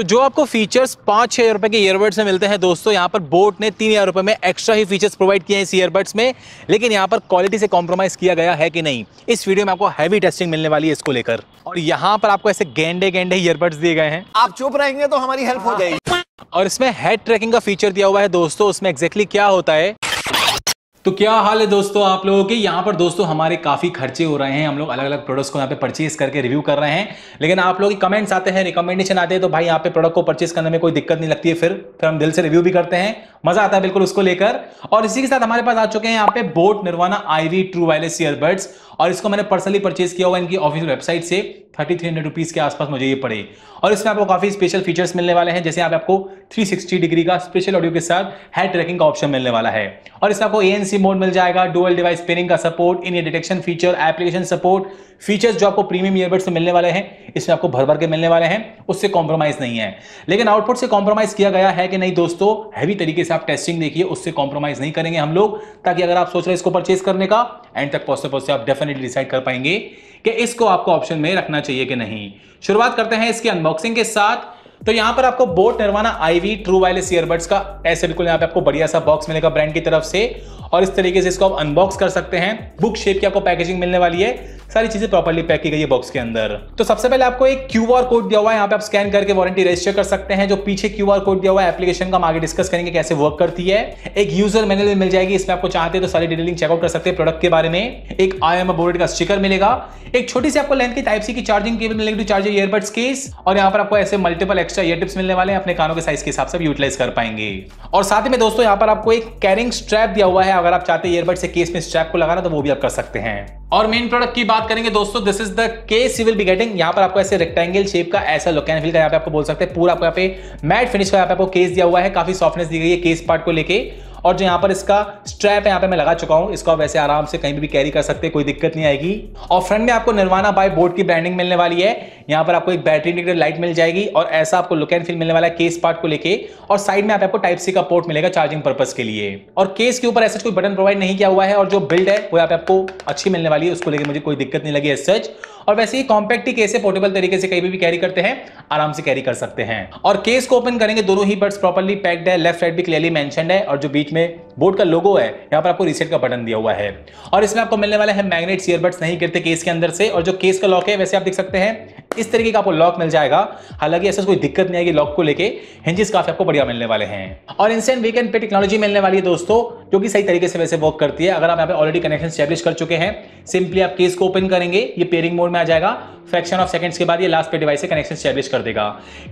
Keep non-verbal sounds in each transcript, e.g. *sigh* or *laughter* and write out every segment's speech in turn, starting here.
तो जो आपको फीचर्स पाँच छः रुपए के ईयरबड्स में मिलते हैं दोस्तों यहाँ पर बोट ने तीन हज़ार रुपये में एक्स्ट्रा ही फीचर्स प्रोवाइड किए हैं इस ईयरबड्स में लेकिन यहाँ पर क्वालिटी से कॉम्प्रोमाइज़ किया गया है कि नहीं? इस वीडियो में आपको हैवी टेस्टिंग मिलने वाली है इसको लेकर। और यहाँ पर आपको ऐसे गेंडे गेंडे ईयरबड्स दिए गए हैं। आप चुप रहेंगे तो हमारी हेल्प हो जाएगी। और इसमें हेड ट्रैकिंग का फीचर दिया हुआ है दोस्तों उसमें एग्जैक्टली क्या होता है? तो क्या हाल है दोस्तों आप लोगों के? यहाँ पर दोस्तों हमारे काफ़ी खर्चे हो रहे हैं। हम लोग अलग अलग प्रोडक्ट्स को यहाँ पे परचेज करके रिव्यू कर रहे हैं। लेकिन आप लोगों के कमेंट्स आते हैं रिकमेंडेशन आते हैं तो भाई यहाँ पे प्रोडक्ट को परचेज करने में कोई दिक्कत नहीं लगती है। फिर फिर हम दिल से रिव्यू भी करते हैं। मज़ा आता है बिल्कुल उसको लेकर। और इसी के साथ हमारे पास आ चुके हैं यहाँ पे boAt Nirvana Ivy true wireless earbuds और इसको मैंने पर्सनली परचेज किया हुआ इनकी ऑफ़िस वेबसाइट से थर्टी थ्री हंड्रेड रुपीज़ के आसपास मुझे ये पड़े। और इसमें आपको काफ़ी स्पेशल फीचर्स मिलने वाले हैं, जैसे आप आपको 360 डिग्री का स्पेशल ऑडियो के साथ हेड ट्रैकिंग का ऑप्शन मिलने वाला है। और इसमें आपको एएनसी मोड मिल जाएगा डुअल डिवाइस पेनिंग का support in detection feature application support features जो आपको प्रीमियम ईयरबड से मिलने वाले हैं, इसमें आपको भर भर के मिलने वाले हैं, उससे कॉम्प्रोमाइज नहीं है। लेकिन आउटपुट से कॉम्प्रोमाइज किया गया है कि नहीं दोस्तों हैवी तरीके से आप टेस्टिंग देखिए, उससे कॉम्प्रोमाइज नहीं करेंगे हम लोग, ताकि अगर आप सोच रहे इसको परचेज करने का एंड तक पहुँचते पहुँचते आप डेफिनेटली डिसाइड कर पाएँगे कि इसको आपको ऑप्शन में रखना चाहिए कि नहीं। शुरुआत करते हैं इसकी अनबॉक्सिंग के साथ। तो यहाँ पर आपको boAt Nirvana Ivy true wireless earbuds का, ऐसे बिल्कुल यहाँ पे आपको बढ़िया सा बॉक्स मिलेगा ब्रांड की तरफ़ से। और इस तरीके से इसको आप अनबॉक्स कर सकते हैं। बुक शेप की आपको पैकेजिंग मिलने वाली है। सारी चीज़ें प्रॉपर्ली पैक की गई है बॉक्स के अंदर। तो सबसे पहले आपको एक क्यू आर कोड दिया हुआ है, यहाँ पे आप स्कैन करके वारंटी रजिस्टर कर सकते हैं। जो पीछे क्यू आर कोड दिया हुआ है एप्लीकेशन का हम आगे डिस्कस करेंगे कैसे वर्क करती है। एक यूज़र मैनुअल मिल जाएगी, इसमें आपको चाहते हैं तो सारी डिटेलिंग चेकआउट कर सकते हैं प्रोडक्ट के बारे में। एक आई एम बोर्ड का स्टिकर मिलेगा। एक छोटी सी आपको लेंथ की टाइप सी की चार्जिंग केबल मिलेगी टू चार्ज ईयरबड्स केस और यहाँ पर आपको ऐसे मल्टीपल एक्स्ट्रा ईयर टिप्स मिलने वाले हैं, अपने कानों के साइज़ के हिसाब से यूटिलाइज कर पाएँगे। और साथ में दोस्तों, यहाँ पर आपको एक कैरिंग स्ट्रैप दिया हुआ है, अगर आप चाहते हैं ईयरबड से केस में स्ट्रैप को लगाना तो वो भी आप कर सकते हैं। और मेन प्रोडक्ट की बात करेंगे दोस्तों this is the case you will be getting यहाँ पर आपको ऐसे रेक्टेंगल शेप का, ऐसा लुक एंड फील का यहाँ पे आपको बोल सकते हैं। पूरा आपको यहाँ पे मैट फिनिश का यहाँ पे आपको केस दिया हुआ है। काफ़ी सॉफ्टनेस दी गई है केस पार्ट को लेके। और जो यहाँ पर इसका स्ट्रैप है यहाँ पे मैं लगा चुका हूँ, इसको वैसे आराम से कहीं भी कैरी कर सकते हैं, कोई दिक्कत नहीं आएगी। और फ्रंट में आपको निर्वाणा बाय बोर्ड की ब्रांडिंग मिलने वाली है। यहाँ पर आपको एक बैटरी इंडिकेटर लाइट मिल जाएगी और ऐसा आपको लुक एंड फील मिलने वाला है केस पार्ट को लेके। और साइड में आपको टाइप सी का पोर्ट मिलेगा चार्जिंग पर्पज के लिए। और केस के ऊपर ऐसा कोई बटन प्रोवाइड नहीं किया हुआ है और जो बिल्ड है, वो यहाँ आपको अच्छी मिलने वाली है, उसको लेकर मुझे कोई दिक्कत नहीं लगी एज सच और वैसे ही कॉम्पैक्ट केस है पोर्टेबल तरीके से कहीं भी कैरी करते हैं, आराम से कैरी कर सकते हैं। और केस को ओपन करेंगे, दोनों ही बर्ड्स प्रॉपरली पैक्ड है लेफ़्ट साइड भी क्लियरली मैंशन है, और जो बीच में बोर्ड का लोगो है, यहाँ पर आपको रीसेट का बटन दिया हुआ है। और इसमें आपको मिलने वाला है मैग्नेट ईयरबड्स नहीं गिरते केस के अंदर से, और जो केस का लॉक है, वैसे आप देख सकते हैं, इस तरीके का आपको लॉक मिल जाएगा। हालाँकि ऐसा कोई दिक्कत नहीं आएगी लॉक को लेके हिंजेस काफ़ी आपको बढ़िया मिलने वाले हैं। और इंस्टेंट वीकेंड पे टेक्नोलॉजी मिलने वाली है दोस्तों, जो कि सही तरीके से वैसे वर्क करती है। अगर आप यहाँ पे ऑलरेडी कनेक्शन स्टैब्लिश कर चुके हैं सिंपली आप केस को ओपन करेंगे, ये पेयरिंग मोड में आ जाएगा। फ्रैक्शन ऑफ़ सेकंड्स के बाद ये लास्ट पे डिवाइस से कनेक्शन स्टैब्लिश कर देगा।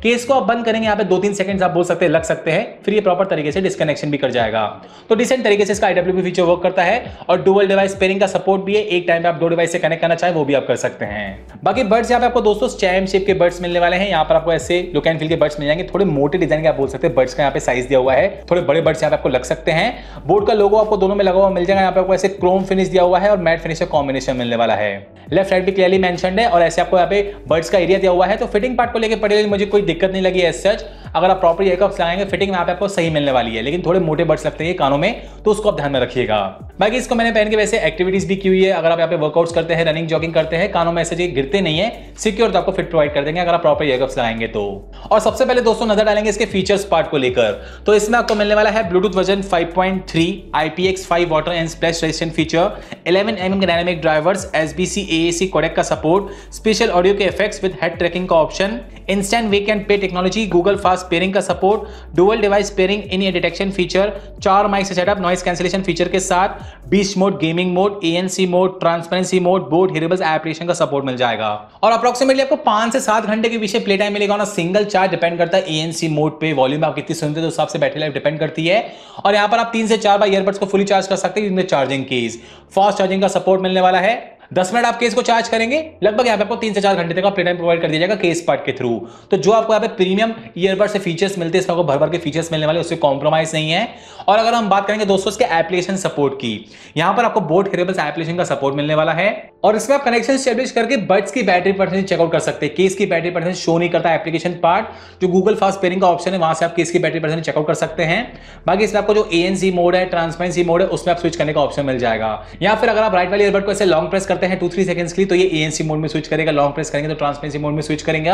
केस को आप बंद करेंगे, यहाँ पे दो तीन सेकंड्स आप बोल सकते हैं, लग सकते हैं, फिर ये प्रॉपर तरीके से डिस्कनेक्शन भी कर जाएगा। तो डिसेंट तरीके से इसका आईडब्ल्यू फीचर वर्क करता है और डुअल डिवाइस पेयरिंग का सपोर्ट भी है, एक टाइम पे आप दो डिवाइस से कनेक्ट करना चाहे, वो भी आप कर सकते हैं। बाकी बर्ड्स यहाँ पे आपको दोस्तों चैम शेप के बर्ड्स मिलने वाले हैं। यहाँ पर आपको ऐसे लुक एंड फील के बर्ड्स मिल जाएँगे। थोड़े मोटे डिज़ाइन के आप बोल सकते हैं बर्ड्स का यहाँ पे साइज़ दिया हुआ है। थोड़े बड़े बर्ड्स यहाँ पे आपको लग सकते हैं। बोर्ड का लोगो आपको दोनों में लगा हुआ मिल जाएगा। यहाँ पे आपको ऐसे क्रोम फिनिश दिया हुआ है और मैट फिनिश का कॉम्बिनेशन मिलने वाला है। लेफ़्ट साइड भी क्लियरली मेंशनड है और ऐसे आपको यहाँ पे बर्ड्स का एरिया दिया हुआ है तो फिटिंग पार्ट को लेकर पड़ेगा मुझे कोई दिक्कत नहीं लगी एज सच अगर आप प्रॉपर एयरकप्स लगाएँगे फिटिंग में आपको सही मिलने वाली है। लेकिन थोड़े मोटे बर्ड्स लगते हैं कानों में तो उसको आप ध्यान में रखिएगा। बाकी इसको मैंने पहन के वैसे एक्टिविटीज़ भी की हुई है। अगर आप यहाँ पे वर्कआउट्स करते हैं रनिंग जॉगिंग करते हैं, कानों में ऐसे गिरते नहीं है सिक्योर तो आपको फिट प्रोवाइड कर देंगे अगर आप प्रॉपर एयरकप्स लगाएँगे तो। और सबसे पहले दोस्तों नज़र डालेंगे इसके फीचर्स पार्ट को लेकर। तो इसमें आपको मिलने वाला है Bluetooth version 5.3 IPX5 water and splash resistant feature 11 mm dynamic drivers SBC AAC codec का सपोर्ट स्पेशल ऑडियो के इफेक्ट्स विद हेड ट्रैकिंग का option instant wake and pair technology Google fast pairing का support dual device pairing in ear detection feature चार mic से setup noise cancellation feature के साथ beast mode gaming mode ANC mode transparency mode boAt hearables application का support मिल जाएगा। और approximately आपको पाँच से सात घंटे के पीछे प्ले टाइम मिलेगा ना सिंगल चार्ज डिपेंड करता है एएनसी मोड पे। वॉल्यूम आप कितनी सुनते हैं तो हिसाब से बैटरी लाइफ डिपेंड करती है। और यहाँ पर आप तीन से चार बार ईयरबड्स को फुली चार्ज कर सकते हैं चार्जिंग कीज फास्ट चार्जिंग का सपोर्ट मिलने वाला है। दस मिनट आप केस को चार्ज करेंगे, लगभग यहाँ पे आपको तीन से चार घंटे तक का टाइम प्रोवाइड कर दिया जाएगा केस पार्ट के थ्रू तो जो आपको यहाँ पे प्रीमियम ईयरबड से फीचर्स मिलते हैं, इसमें आपको भर भर के फीचर्स मिलने वाले, उससे कॉम्प्रोमाइज नहीं है। और अगर हम बात करेंगे दोस्तों इसके एप्लीकेशन सपोर्ट की, यहाँ पर आपको बोट हेरेबल्स एप्लीकेशन का सपोर्ट मिलने वाला है। और इसमें आप कनेक्शन स्टेब्लिश करके बड्स की बैटरी परसेंटेज चेकआउट कर सकते हैं। केस की बैटरी परसेंटेज शो नहीं करता एप्लीकेशन पार्ट जो गूगल फास्ट पेयरिंग का ऑप्शन है, वहाँ से आप केस की बैटरी परसेंटेज चेकआउट कर सकते हैं। बाकी इसमें आपको जो एएनसी मोड है ट्रांसपेरेंसी मोड है, उसमें आप स्विच करने का ऑप्शन मिल जाएगा। या फिर अगर आप राइट वाली ईयरबड को ऐसे लॉन्ग प्रेस करते हैं टू थ्री सेकंड्स के लिए तो ये एएनसी मोड में स्विच करेगा लॉन्ग प्रेस करेंगे तो ट्रांसपेरेंसी मोड में स्विच करेंगे।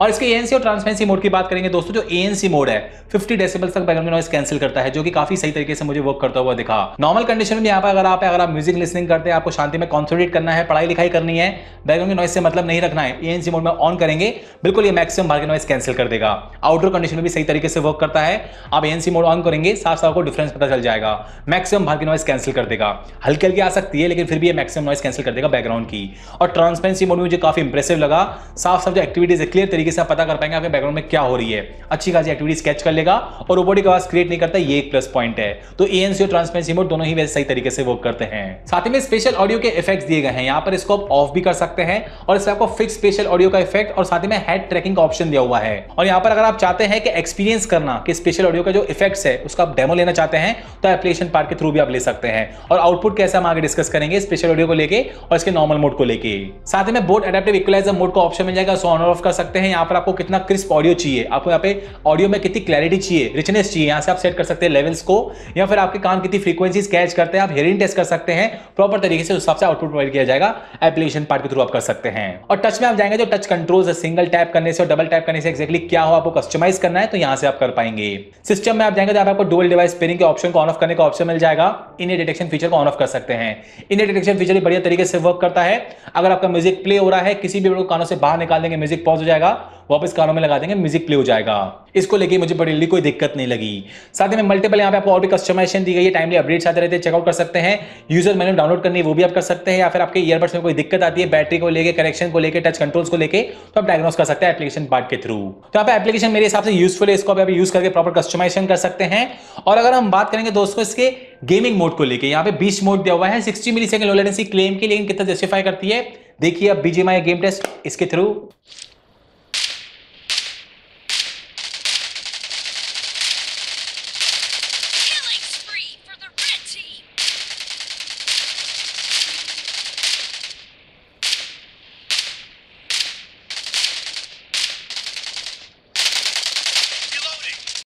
और इसके एएनसी और ट्रांसपेरेंसी मोड की बात करेंगे दोस्तों, जो एएनसी मोड है 50 डेसिबल तक बैकग्राउंड नॉइस कैंसिल करता है, जो कि काफ़ी सही तरीके से मुझे वर्क करता हुआ दिखा। नॉर्मल कंडीशन में यहाँ पर अगर आप अगर आप म्यूज़िक लिसनिंग करते हैं, आपको शांति में कॉन्सेंट्रेट करना है, पढ़ाई लिखाई करनी है बैकग्राउंड नॉइस से मतलब नहीं रखना है एएनसी मोड में ऑन करेंगे, बिल्कुल ये मैक्सिमम बाहर नॉइस कैंसिल कर देगा। आउटडोर कंडीशन में भी सही तरीके से वर्क करता है, आप एएनसी मोड ऑन करेंगे साफ़ साफ़ को डिफरेंस पता चल जाएगा। मैक्सिमम बाहर नॉइस कैंसिल कर देगा। हल्की हल्की आ सकती है, लेकिन फिर भी ये मैक्सिमम नॉइस कैंसिल कर देगा। बैकग्राउंड की। और ट्रांसपेरेंसी मोड में मुझे काफ़ी इंप्रेसिव लगा। साफ़ साफ़ जो एक्टिविटीज़ है क्लियर तरीके से आप पता कर पाएँगे आपके बैकग्राउंड में क्या हो रही है। अच्छी खासी एक्टिविटी स्केच कर लेगा और रोबोटिक आवाज़ क्रिएट नहीं करता, ये एक प्लस पॉइंट है। तो एएनसी और ट्रांसपेरेंसी मोड दोनों ही वैसे सही तरीके से वर्क करते हैं। साथ ही में स्पेशल ऑडियो के इफेक्ट्स दिए गए हैं। यहाँ पर इसको आप ऑफ़ भी कर सकते हैं और इसमें आपको फिक्स स्पेशल ऑडियो का इफ़ेक्ट और साथ ही में हेड ट्रैकिंग का ऑप्शन दिया हुआ है। और यहाँ पर अगर आप चाहते हैं कि एक्सपीरियंस करना, कि स्पेशल ऑडियो का जो इफेक्ट्स है, उसका आप डेमो लेना चाहते हैं तो एप्लीकेशन पार्ट के थ्रू भी आप ले सकते हैं। और आउटपुट कैसे हम आगे डिस्कस करेंगे स्पेशल ऑडियो को लेके और इसके नॉर्मल मोड को लेके। साथ में बोर्ड एडेप्टिव इक्वलाइजर मोड का ऑप्शन मिल जाएगा सो ऑन ऑफ़ कर सकते हैं। यहाँ पर आपको कितना क्रिस्प ऑडियो चाहिए। आपको यहाँ पे ऑडियो में कितनी क्लैरिटी चाहिए रिचनेस चाहिए। यहाँ से आप सेट कर सकते हैं लेवल्स को। या फिर आपके कान कितनी फ्रीक्वेंसी कैच करते हैं, आप हेयरिंग टेस्ट कर सकते हैं। प्रॉपर तरीके से उस हिसाब से आउटपुट प्रोवाइड किया जाएगा। एप्लीकेशन पार्ट के थ्रू आप कर सकते हैं। और टच में आप जाएँगे जो टच कंट्रोल सिंगल टैप करने से और डबल टैप करने से एक्जैक्टली क्या हो आपको कस्टमाइज करना है तो यहाँ से आप कर पाएँगे। सिस्टम में आप जाएँगे तो आपको डुअल डिवाइस पेयरिंग के ऑप्शन को ऑन ऑफ़ करने का ऑप्शन मिल जाएगा। इन डिटेक्शन फीचर को ऑन ऑफ़ कर सकते हैं। इन डिटेक्शन फीचर बढ़िया तरीके से वर्क करता है, अगर आपका म्यूज़िक प्ले हो रहा है, किसी भी कानों से बाहर निकाल देंगे म्यूज़िक पॉज हो जाएगा, वापस कानों में लगा देंगे म्यूज़िक प्ले हो जाएगा। इसको लेके मुझे बड़ी कोई दिक्कत नहीं लगी। साथ ही मल्टीपल यहाँ पे आपको और भी कस्टमाइजेशन दी गई है टाइमली अपडेट्स आते रहते हैं चेकआउट कर सकते हैं यूज़र मैंने डाउनलोड करनी है, वो भी आप कर सकते हैं, या फिर आपके ईयरबड्स में कोई दिक्कत आती है बैटरी को लेकर कनेक्शन को लेकर टच कंट्रोल्स को लेकर तो आप डायग्नोस कर सकते हैं एप्लीकेशन पार्ट के थ्रू तो आप एप्लीकेशन मेरे हिसाब से यूजफुल है, इसको आप यूज़ करके प्रॉपर कस्टमाइजेशन कर सकते हैं। और अगर हम बात करेंगे दोस्तों इसके गेमिंग मोड को लेकर यहाँ पे बीस मोड दिया हुआ है sixty milli second latency claim की लेकिन कितना जस्टिफाई करती है। देखिए अब बीजेमाई गेम टेस्ट इसके थ्रू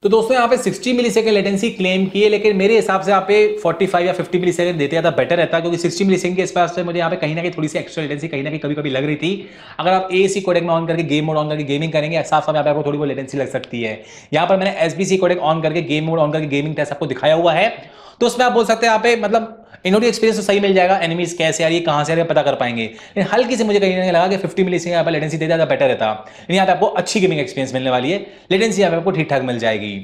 तो दोस्तों, यहाँ पे 60 मिली सेकेंड लेटेंसी क्लेम की है, लेकिन मेरे हिसाब से यहाँ पे 45 या 50 मिली सेकेंड देते ज़्यादा बेटर रहता क्योंकि 60 मिली सेकंड के पास से मुझे यहाँ पे कहीं ना कहीं थोड़ी सी एक्स्ट्रा लेटेंसी कहीं ना कहीं कभी कभी लग रही थी। अगर आप ए सी कोडेक में ऑन करके गेम मोड ऑन करके गेमिंग करेंगे साफ़ साफ़ यहाँ पे आपको थोड़ी बहुत लेटेंसी लग सकती है। यहाँ पर मैंने S B C codec on करके गेम मोड ऑन करके गेमिंग टेस्ट आपको दिखाया हुआ है। तो उसमें आप बोल सकते हैं यहाँ पे मतलब इनोडियो एक्सपीरियंस तो सही मिल जाएगा एनिमीज कैसे आ रही है, कहाँ से आ रही है, पता कर पाएँगे। लेकिन हल्की से मुझे कहीं लगा कि 50 मिली से यहाँ पर लेटेंसी ज़्यादा बेटर रहता। लेकिन यहाँ पे आपको अच्छी गेमिंग एक्सपीरियंस मिलने वाली है। लेटेंसी यहाँ पे आपको ठीक ठाक मिल जाएगी।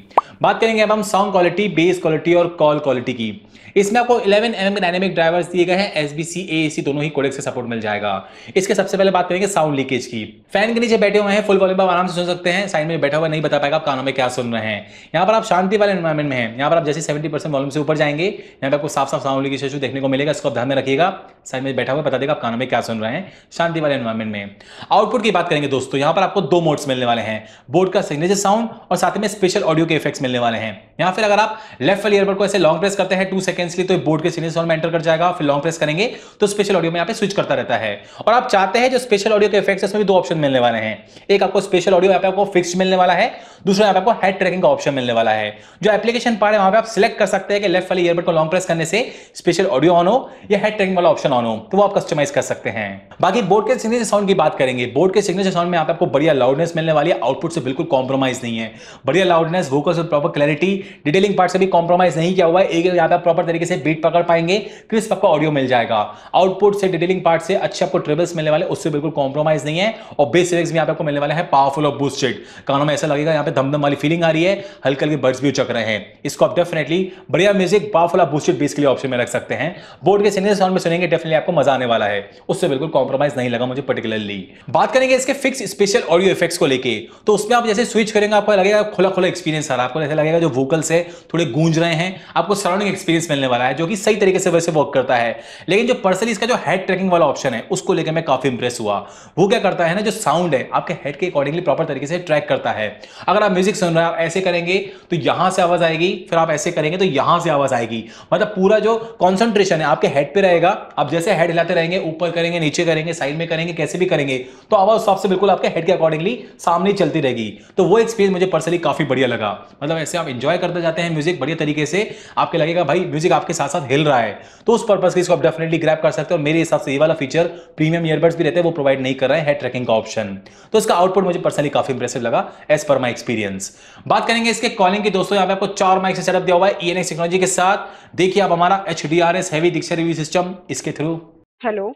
बात करेंगे अब हम साउंड क्वालिटी बेस क्वालिटी और कॉल क्वालिटी की। इसमें आपको 11 एम के डायनेमिक ड्राइवर्स दिए गए हैं एस बी सी ए सी दोनों ही कोडेक से सपोर्ट मिल जाएगा। इसके सबसे पहले बात करेंगे साउंड लीकेज की। फ़ैन के नीचे बैठे हुए हैं फुल वॉल्यूम आराम से सुन सकते हैं। साइड में बैठा हुआ नहीं बता पाएगा आप कानों में क्या सुन रहे हैं। यहाँ पर आप शांति वाले एनवायरमेंट में हैं। यहाँ पर आप जैसे सेवेंटी वॉल्यूम से ऊपर जाएँगे, यहाँ पे आपको साफ़ साफ़ साउंड लीकेज इशू देखने को मिलेगा, इसको ध्यान में रखिएगा। साइड में बैठा हुआ बता देगा आप कानों में क्या सुन रहे हैं। शांति वाले एनवायरमेंट में। आउटपुट की बात करेंगे दोस्तों, यहाँ पर आपको दो मोड्स मिलने वाले हैं। बोर्ड का सिग्नेचर साउंड और साथ में स्पेशल ऑडियो के इफेक्ट्स मिलने वाले हैं। यहाँ फिर अगर आप लेफ़्ट वाली ईयरबड को ऐसे लॉन्ग प्रेस करते हैं टू सेकंड्स के लिए तो बोर्ड के सिग्नेचर साउंड में एंटर कर जाएगा फिर लॉन्ग प्रेस करेंगे तो स्पेशल ऑडियो में यहाँ पे स्विच करता रहता है। और आप चाहते हैं जो स्पेशल ऑडियो के इफेक्ट्स इसमें भी दो ऑप्शन मिलने वाले हैं। एक आपको स्पेशल ऑडियो यहाँ पे आपको फिक्स मिलने वाला है, दूसरा यहाँ पे आपको हेड ट्रैकिंग का ऑप्शन मिलने वाला है। जो एप्लीकेशन पार्ट है, वहाँ पे आप सिलेक्ट कर सकते हैं कि लेफ़्ट वाली ईयरबड को लॉन्ग प्रेस करने से स्पेशल ऑडियो ऑन हो या हेड ट्रैकिंग वाला ऑप्शन ऑन हो तो वो आप कस्टमाइज कर सकते हैं। बाकी बोर्ड के सिग्नेचर साउंड की बात करेंगे। बोर्ड के सिग्नेचर साउंड में आपको बढ़िया लाउडनेस मिलने वाली है। आउटपुट से बिल्कुल कॉम्प्रोमाइज नहीं है। बढ़िया लाउडनेस वोकल्स और प्रॉपर क्लैरिटी डिटेलिंग पार्ट से भी कॉम्प्रोमाइज नहीं किया हुआ है। एक यहाँ पे प्रॉपर तरीके से बीट पकड़ पाएँगे क्रिस्प आपको ऑडियो मिल जाएगा। आउटपुट से डिटेलिंग पार्ट से अच्छे आपको ट्रेबल्स मिलने वाले, उससे बिल्कुल कॉम्प्रोमाइज नहीं है। और बेस इफेक्ट्स भी आपको मिलने वाले हैं पावरफुल और बूस्टेड कानों में ऐसा लगेगा यहाँ पे धमधम वाली फीलिंग आ रही है हल्के हल्के बर्ड्स भी उचक रहे हैं। इसको आप डेफिनेटली बढ़िया म्यूज़िक पावरफुल आप बूस्टेड बेस के लिए ऑप्शन में रख सकते हैं। बोर्ड के सिग्नेचर साउंड में सुनेंगे डेफिनेटली आपको मज़ा आने वाला है। उससे बिल्कुल कॉम्प्रोमाइज नहीं लगा मुझे पर्टिकुलरली बात करेंगे इसके फिक्स स्पेशल ऑडियो इफेक्ट्स को लेके। तो उसमें आप जैसे स्विच करेंगे, आपको लगेगा खुला खुला एक्सपीरियंस है। आपको ऐसा लगेगा जो वोकल्स है, थोड़े गूंज रहे हैं। आपको सराउंडिंग एक्सपीरियंस मिलने वाला है, जो कि सही तरीके से वैसे वर्क करता है। लेकिन जो पर्सनली इसका जो हेड ट्रैकिंग वाला ऑप्शन है, उसको लेकर मैं काफ़ी इंप्रेस हुआ। वो क्या करता है ना, जो साउंड है, आपके हेड के अकॉर्डिंगली प्रॉपर तरीके से ट्रैक करता है। अगर आप म्यूज़िक सुन रहे हैं, आप ऐसे करेंगे तो यहाँ से आवाज़ आएगी, फिर आप ऐसे करेंगे तो यहाँ से आवाज़ आएगी। मतलब पूरा जो कॉन्सेंट्रेशन है, आपके हेड पे रहेगा, आप जैसे हेड हिलाते रहेंगे, ऊपर करेंगे, नीचे करेंगे साइड में करेंगे, कैसे भी करेंगे तो आवाज़ उस से बिल्कुल आपके हेड के अकॉर्डिंगली सामने चलती रहेगी। तो वो एक्सपीरियंस मुझे पर्सनली काफ़ी बढ़िया लगा। मतलब ऐसे आप इंजॉय करते जाते हैं म्यूज़िक बढ़िया तरीके से, आपके लगेगा, भाई म्यूज़िक आपके साथ साथ हिल रहा है। तो उस पर्पज के इसको आप डेफिनेटली ग्रैप कर सकते हैं। मेरे हिसाब से ये वाला फीचर प्रीमियम ईयरबड्स भी रहते हैं, वो प्रोवाइड नहीं कर रहे हैं हेड ट्रैकिंग का ऑप्शन तो इसका आउटपुट मुझे पर्सनली काफ़ी इंप्रेसिव लगा एज पर माई एक्सपीरियंस बात करेंगे इसके कॉलिंग की। दोस्तों, यहाँ पे आपको चार माइक से सेटअप दिया हुआ है ईएनएक्स टेक्नोलॉजी के साथ। देखिए आप हमारा H D R S heavy दीक्षा रिव्यू सिस्टम इसके through hello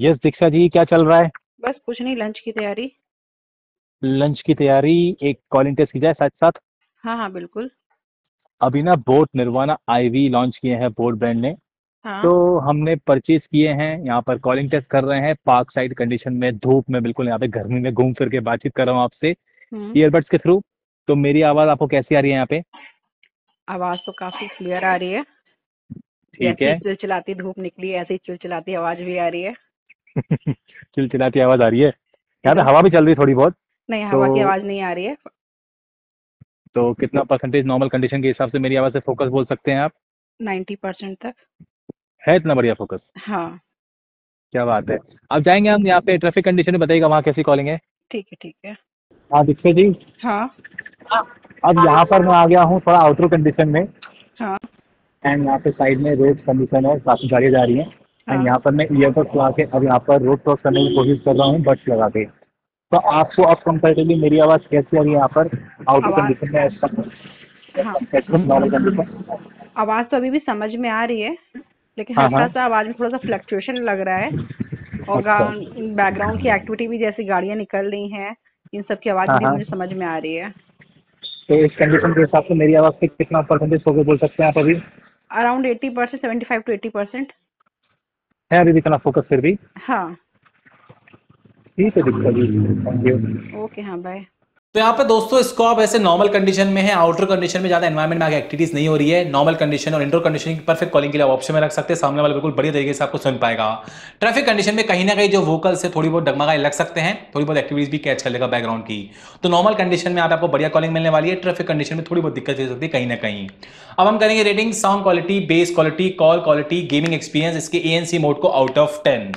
yes Diksha ji क्या चल रहा है? बस कुछ नहीं लंच की तैयारी। लंच की तैयारी एक कॉलिंग टेस्ट की जाए साथ साथ? हाँ हाँ बिल्कुल। अभी ना बोट निर्वाणा आईवी लॉन्च किए हैं बोट ब्रांड ने। हाँ। तो हमने परचेज किए हैं यहाँ पर कॉलिंग टेस्ट कर रहे हैं पार्क साइड कंडीशन में धूप में बिल्कुल यहाँ पे गर्मी में घूम फिर के बातचीत कर रहा हूँ आपसे। हम्म, ईयरबड्स के थ्रू तो मेरी आवाज़ आपको कैसी आ रही है यहाँ पे? आवाज़ तो काफ़ी क्लियर आ रही है। ठीक है। चिलचिलाती धूप निकली ऐसे ही चिलचिलाती आवाज़ भी आ रही है। *laughs* चिलचिलाती आवाज़ आ रही है। यहाँ पे हवा भी चल रही है थोड़ी बहुत नहीं हवा की तो- आवाज़ नहीं आ रही है। तो कितना परसेंटेज नॉर्मल कंडीशन के हिसाब से मेरी आवाज़ से फोकस बोल सकते हैं आप? नाइन्टी परसेंट तक। है इतना बढ़िया फोकस हाँ। क्या बात है। अब जाएँगे हम यहाँ पे ट्रैफ़िक कंडीशन में बताइएगा वहाँ कैसी कॉलिंग है? ठीक है ठीक है। हाँ दीक्षा जी। हाँ। अब यहाँ पर मैं आ गया हूँ थोड़ा आउटर कंडीशन में। हाँ। एंड यहाँ पे साइड में रोड कंडीशन है काफ़ी गाड़ियाँ जा रही हैं। एंड हाँ। यहाँ पर मैं ईयरबड्स लगा के अब यहाँ पर रोड क्रॉस करने की कोशिश कर रहा हूँ बट्स लगा के। तो आपको अब कंपेरेटिवली मेरी आवाज़ कैसी आ रही है यहाँ पर? आउटर कंडीशन में हाँ। आवाज़ तो अभी भी समझ में आ रही है लेकिन हाँ, हल्का हाँ। सा आवाज़ में थोड़ा सा फ्लक्चुएशन लग रहा है। और अच्छा। बैकग्राउंड की एक्टिविटी भी जैसी गाड़ियाँ निकल रही हैं इन सब की आवाज़ हाँ, भी हाँ। मुझे समझ में आ रही है। तो इस कंडीशन के हिसाब से मेरी आवाज़ पे कितना परसेंटेज होकर बोल सकते हैं आप अभी? Around eighty percent seventy five to eighty percent है अभी इतना फोकस फिर भी? हाँ। ठीक है ओके हाँ। बाय तो यहाँ पे दोस्तों, इसको आप ऐसे नॉर्मल कंडीशन में है आउटर कंडीशन में ज़्यादा एनवायरमेंट में आगे एक्टिविटीज़ नहीं हो रही है। नॉर्मल कंडीशन और इंडोर कंडीशन की परफेक्ट कॉलिंग के लिए ऑप्शन में रख सकते हैं। सामने वाला बिल्कुल बढ़िया तरीके से आपको सुन पाएगा। ट्रैफ़िक कंडीशन में कहीं ना कहीं जो वोकल से थोड़ी बहुत डगमगाए लग सकते हैं, थोड़ी बहुत एक्टिविटीज़ भी कैच कर लेगा बैकग्राउंड की। तो नॉर्मल कंडीशन में आप, आपको बढ़िया कॉलिंग मिलने वाली है। ट्रैफ़िक कंडीशन में थोड़ी बहुत दिक्कत हो सकती है कहीं ना कहीं। अब हम करेंगे rating sound quality bass quality call quality gaming experience इसके एएनसी मोड को आउट ऑफ़ टेन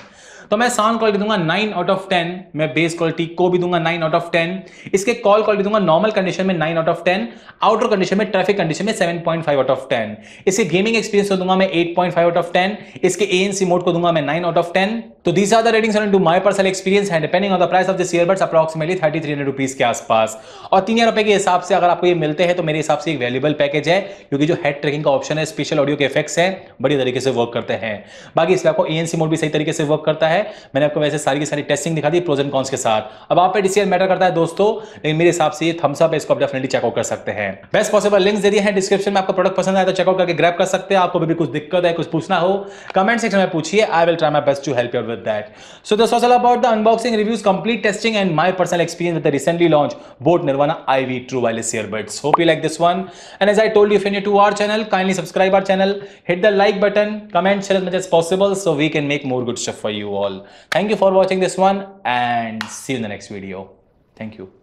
तो मैं साउंड क्वालिटी दूँगा नाइन आउट ऑफ़ टेन मैं बेस क्वालिटी को भी दूँगा 9 आउट ऑफ़ 10 इसके कॉल क्वालिटी दूँगा नॉर्मल कंडीशन में 9 आउट ऑफ़ 10 आउटर कंडीशन में ट्रैफ़िक कंडीशन में 7.5 आउट ऑफ़ टेन इसके गेमिंग एक्सपीरियंस को दूँगा मैं 8.5 आउट ऑफ़ 10 इसके एएनसी मोड को दूँगा मैं 9 आउट ऑफ़ 10 तो these are the ratings to my personal experience है depending on the price of this earbuds approximately 3300 rupees के आसपास. और तीन हज़ार रुपए के हिसाब से अगर आपको ये मिलते हैं तो मेरे हिसाब से एक वैल्यूबल पैकेज है, क्योंकि जो हेड ट्रैकिंग का ऑप्शन है स्पेशल ऑडियो के इफेक्ट्स हैं, बढ़िया तरीके से वर्क करते हैं. बाकी इसमें आपको एएनसी मोड भी सही तरीके से वर्क करता है मैंने आपको वैसे सारी की सारी टेस्टिंग दिखा दी प्रोज कॉन्स के साथ। अब आप डिसीज़न मैटर करता है दोस्तों लेकिन मेरे हिसाब से ये थम्स अप है इसको डेफिनेटली चेकआउट कर सकते हैं। बेस्ट पॉसिबल लिंक्स दे दिए हैं डिस्क्रिप्शन में आपको प्रोडक्ट पसंद आए तो चेकआउट करके ग्रैब कर सकते हैं। आपको भी कुछ दिक्कत है कुछ पूछना हो कमेंट सेक्शन में पूछिए I will try my best to help you with that so this all about the unboxing reviews complete testing and my personal experience with recently launch boAt Nirvana IV True Wireless Earbuds. Hope you like this one. And as I told you, if you're new to our channel, kindly subscribe our channel, hit the like button, comment, share as much as possible so we can make more good stuff for you all. Thank you for watching this one and see you in the next video. Thank you.